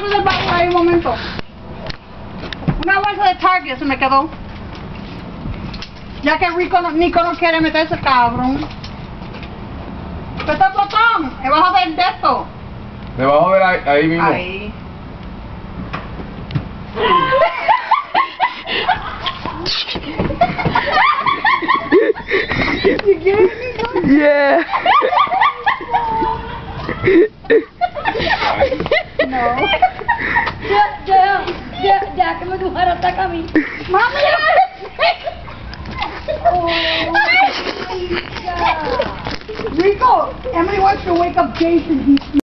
algo del baúl ahí un momento. Una bolsa de Target se me quedó. Ya que Rico no, Nico no quiere meterse, cabrón. ¿Qué está botón? Debajo del de esto. Debajo de la, ahí mismo. Ahí. Yeah. No. Eduardo ataca a mí. Rico, Emily wants to wake up Jason.